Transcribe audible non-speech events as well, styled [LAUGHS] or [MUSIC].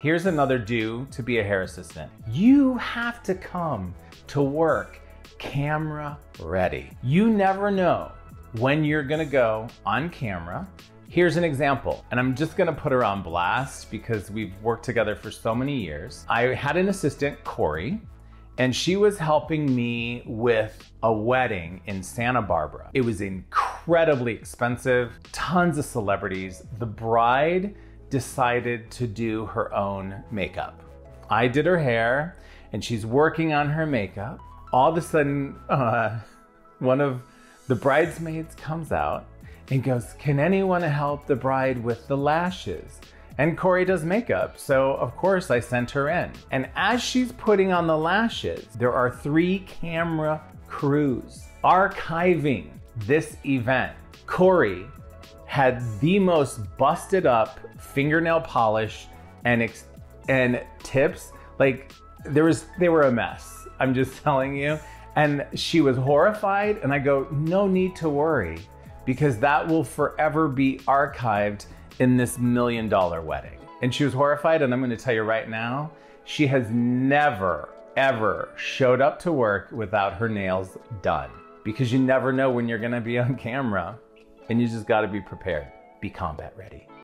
Here's another do to be a hair assistant. You have to come to work camera ready. You never know when you're gonna go on camera. Here's an example, and I'm just gonna put her on blast because we've worked together for so many years. I had an assistant, Corey, and she was helping me with a wedding in Santa Barbara. It was incredibly expensive, tons of celebrities. The bride decided to do her own makeup. I did her hair and she's working on her makeup. All of a sudden, uh, [LAUGHS] one of the bridesmaids comes out and goes, Can anyone help the bride with the lashes? And Corey does makeup, so of course I sent her in. And as she's putting on the lashes, there are three camera crews archiving this event. Corey had the most busted up fingernail polish and ex- and tips. Like there was they were a mess. I'm just [LAUGHS] telling you. And she was horrified and I go, "No need to worry because that will forever be archived in this million dollar wedding." And she was horrified and I'm going to tell you right now, she has never ever showed up to work without her nails done because you never know when you're going to be on camera and you just got to be prepared. Be combat ready.